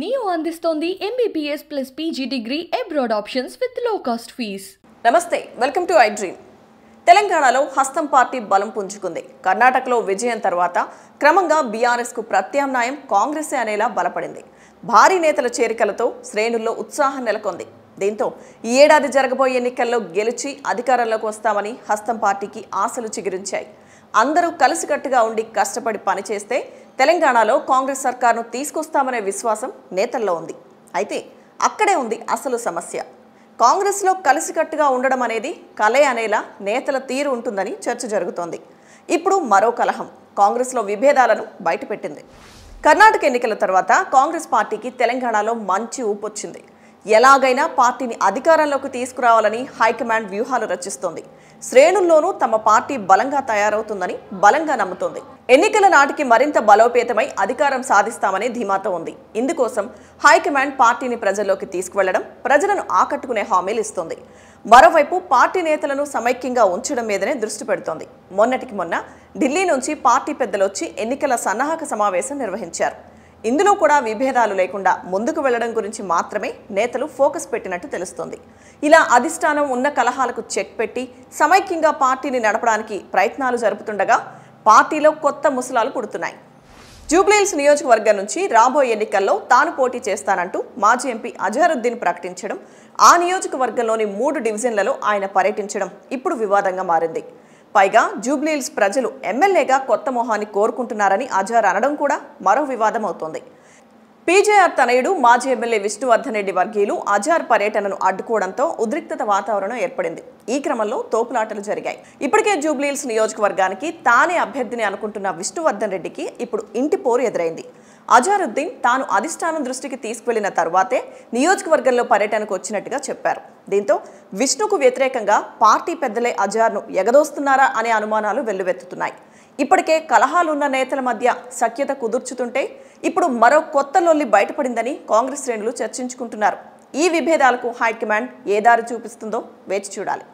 Neo అందిస్తోంది MBBS plus PG degree abroad options with low cost fees నమస్తే welcome to I dream తెలంగాణలో హస్తం party బలం పుంజుకుంది. కర్ణాటకలో విజయం తర్వాత క్రమంగా బీఆర్ఎస్కు ప్రత్యామ్నాయం కాంగ్రెసే అనేలా బలపడింది. భారీ నేతల చేరికలతో శ్రేణుల్లో ఉత్సాహం నెలకొంది. దీంతో ఈ ఏడాది జరగబోయే ఎన్నికల్లో గెలిచి అధికారంలోకి వస్తామని హస్తం పార్టీకి ఆశలు చిగురించాయి. అందరూ కలిసికట్టుగా ఉండి కష్టపడి పనిచేస్తే తెలంగాణలో కాంగ్రెస్ సర్కార్ను తీసుకొస్తామనే విశ్వాసం నేతల్లో ఉంది. అయితే అక్కడే ఉంది అసలు సమస్య. కాంగ్రెస్లో కలిసికట్టుగా ఉండడం అనేది కలే అనేలా నేతల తీరు ఉంటుందని చర్చ జరుగుతోంది. ఇప్పుడు మరో కలహం కాంగ్రెస్లో విభేదాలను బయటపెట్టింది. కర్ణాటక ఎన్నికల తర్వాత కాంగ్రెస్ పార్టీకి తెలంగాణలో మంచి ఊపొచ్చింది. ఎలాగైనా పార్టీని అధికారంలోకి తీసుకురావాలని హైకమాండ్ వ్యూహాలు రచిస్తోంది. శ్రేణుల్లోనూ తమ పార్టీ బలంగా తయారవుతుందని బలంగా నమ్ముతోంది. ఎన్నికల నాటికి మరింత బలోపేతమై అధికారం సాధిస్తామని ధీమాతో ఉంది. ఇందుకోసం హైకమాండ్ పార్టీని ప్రజల్లోకి తీసుకువెళ్ళడం ప్రజలను ఆకట్టుకునే హామీలు ఇస్తోంది. మరోవైపు పార్టీ నేతలను సమైక్యంగా ఉంచడం మీదనే దృష్టి పెడుతోంది. మొన్నటికి మొన్న ఢిల్లీ నుంచి పార్టీ పెద్దలొచ్చి ఎన్నికల సన్నాహక సమావేశం నిర్వహించారు. ఇందులో కూడా విభేదాలు లేకుండా ముందుకు వెళ్ళడం గురించి మాత్రమే నేతలు ఫోకస్ పెట్టినట్టు తెలుస్తోంది. ఇలా అధిష్టానం ఉన్న కలహాలకు చెక్ పెట్టి సమైక్యంగా పార్టీని నడపడానికి ప్రయత్నాలు జరుపుతుండగా పార్టీలో కొత్త ముసలాలు పుడుతున్నాయి. జూబ్లీహిల్స్ నియోజకవర్గం నుంచి రాబోయే ఎన్నికల్లో తాను పోటీ చేస్తానంటూ మాజీ ఎంపీ అజహరుద్దీన్ ప్రకటించడం ఆ నియోజకవర్గంలోని మూడు డివిజన్లలో ఆయన పర్యటించడం ఇప్పుడు వివాదంగా మారింది. పైగా జూబ్లీహిల్స్ ప్రజలు ఎమ్మెల్యేగా కొత్త మొహాన్ని కోరుకుంటున్నారని అజార్ అనడం కూడా మరో వివాదం అవుతోంది. పీజేఆర్ తనయుడు మాజీ ఎమ్మెల్యే విష్ణువర్ధన్ రెడ్డి వర్గీయులు అజార్ పర్యటనను అడ్డుకోవడంతో ఉద్రిక్తత వాతావరణం ఏర్పడింది. ఈ క్రమంలో తోపులాటలు జరిగాయి. ఇప్పటికే జూబ్లీహిల్స్ నియోజకవర్గానికి తానే అభ్యర్థిని అనుకుంటున్న విష్ణువర్ధన్ రెడ్డికి ఇప్పుడు ఇంటి పోరు ఎదురైంది. అజారుద్దీన్ తాను అధిష్టానం దృష్టికి తీసుకువెళ్ళిన తర్వాతే నియోజకవర్గంలో పర్యటనకు వచ్చినట్టుగా చెప్పారు. దీంతో విష్ణుకు వ్యతిరేకంగా పార్టీ పెద్దలే అజార్ను ఎగదోస్తున్నారా అనే అనుమానాలు వెల్లువెత్తుతున్నాయి. ఇప్పటికే కలహాలున్న నేతల మధ్య సఖ్యత కుదుర్చుతుంటే ఇప్పుడు మరో కొత్త లొల్లి బయటపడిందని కాంగ్రెస్ శ్రేణులు చర్చించుకుంటున్నారు. ఈ విభేదాలకు హైకమాండ్ ఏ దారి చూపిస్తుందో వేచి చూడాలి.